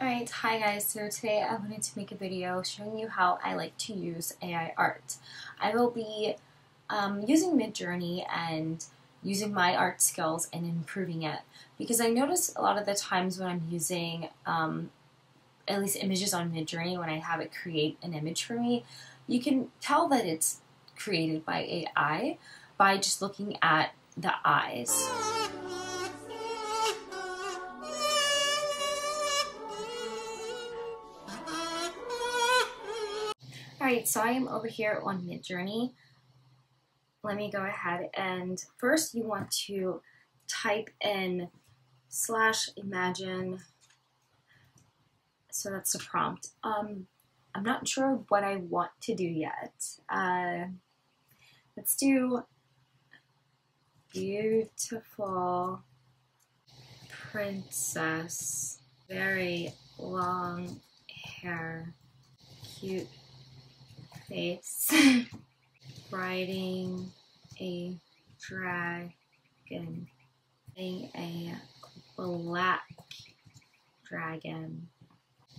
Alright, hi guys, so today I wanted to make a video showing you how I like to use AI art. I will be um, using Midjourney and using my art skills and improving it because I notice a lot of the times when I'm using um, at least images on Midjourney when I have it create an image for me, you can tell that it's created by AI by just looking at the eyes. Alright, so I am over here on Midjourney. Let me go ahead and first you want to type in slash imagine. So that's the prompt. Um, I'm not sure what I want to do yet. Uh, let's do beautiful princess, very long hair, cute face riding a dragon, a black dragon,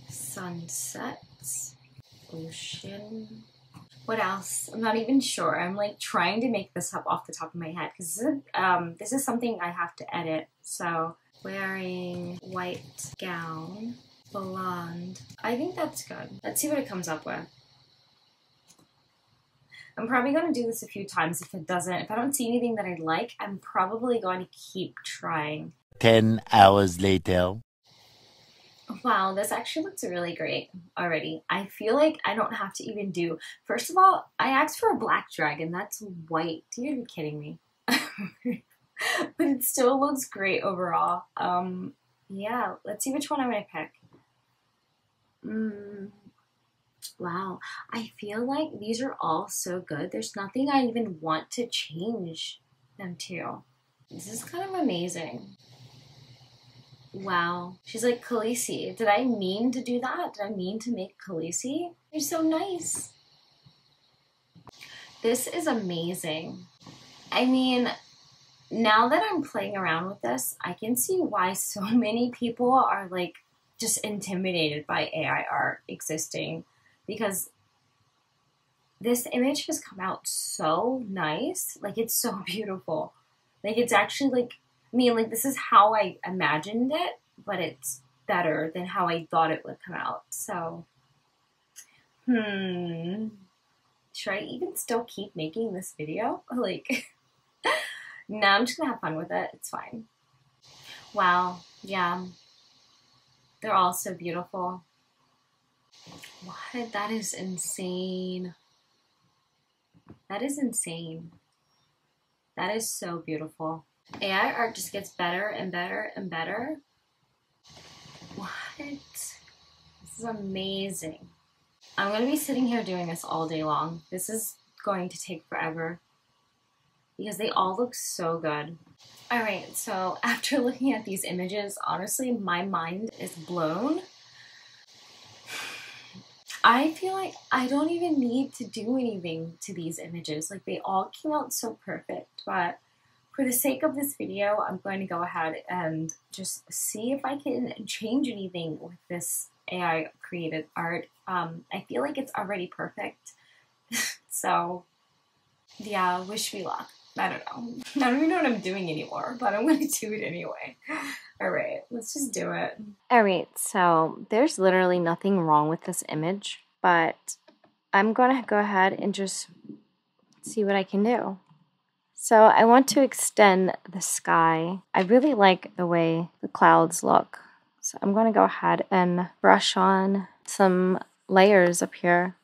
sunsets, ocean. What else? I'm not even sure. I'm like trying to make this up off the top of my head because this, um, this is something I have to edit. So wearing white gown, blonde. I think that's good. Let's see what it comes up with. I'm probably going to do this a few times if it doesn't. If I don't see anything that I like, I'm probably going to keep trying. 10 hours later. Wow, this actually looks really great already. I feel like I don't have to even do. First of all, I asked for a black dragon. That's white. You're be kidding me. but it still looks great overall. Um, yeah, let's see which one I'm going to pick. Mm, Wow, I feel like these are all so good. There's nothing I even want to change them to. This is kind of amazing. Wow. She's like, Khaleesi. Did I mean to do that? Did I mean to make Khaleesi? You're so nice. This is amazing. I mean, now that I'm playing around with this, I can see why so many people are like just intimidated by AI art existing because this image has come out so nice. Like it's so beautiful. Like it's actually like I mean like this is how I imagined it, but it's better than how I thought it would come out. So hmm should I even still keep making this video? Like no, I'm just gonna have fun with it. It's fine. Wow, yeah. They're all so beautiful. What? That is insane. That is insane. That is so beautiful. AI art just gets better and better and better. What? This is amazing. I'm going to be sitting here doing this all day long. This is going to take forever because they all look so good. All right, so after looking at these images, honestly, my mind is blown I feel like I don't even need to do anything to these images. Like they all came out so perfect, but for the sake of this video, I'm going to go ahead and just see if I can change anything with this AI created art. Um, I feel like it's already perfect. so yeah, wish me luck. I don't know. I don't even know what I'm doing anymore, but I'm going to do it anyway. All right, let's just do it. All right, so there's literally nothing wrong with this image, but I'm going to go ahead and just see what I can do. So I want to extend the sky. I really like the way the clouds look. So I'm going to go ahead and brush on some layers up here.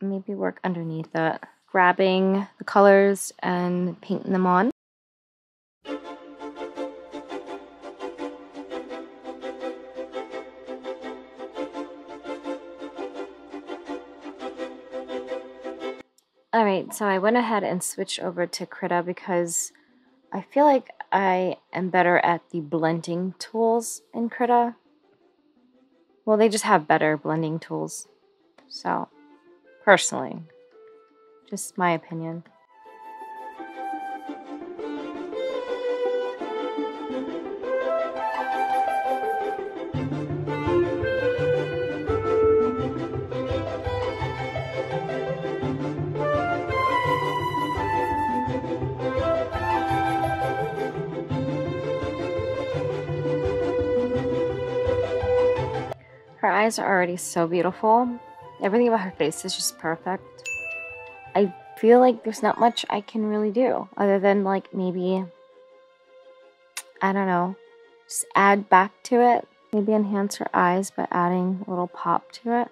Maybe work underneath it grabbing the colors and painting them on. Alright, so I went ahead and switched over to Krita because I feel like I am better at the blending tools in Krita. Well, they just have better blending tools. So, personally, just my opinion. Her eyes are already so beautiful. Everything about her face is just perfect. I feel like there's not much I can really do other than like maybe I don't know, just add back to it. Maybe enhance her eyes by adding a little pop to it.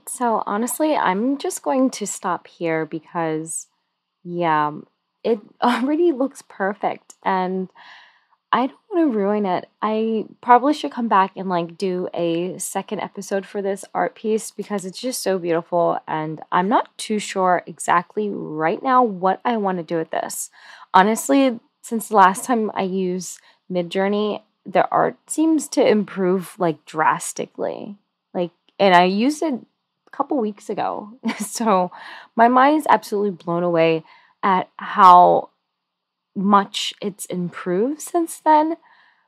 Right, so honestly, I'm just going to stop here because, yeah, it already looks perfect and I don't want to ruin it. I probably should come back and like do a second episode for this art piece because it's just so beautiful and I'm not too sure exactly right now what I want to do with this. Honestly, since the last time I used Midjourney, the art seems to improve like drastically. Like and I used it couple weeks ago. so my mind is absolutely blown away at how much it's improved since then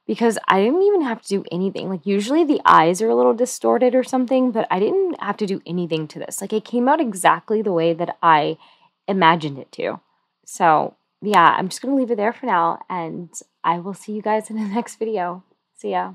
because I didn't even have to do anything. Like usually the eyes are a little distorted or something, but I didn't have to do anything to this. Like it came out exactly the way that I imagined it to. So, yeah, I'm just going to leave it there for now and I will see you guys in the next video. See ya.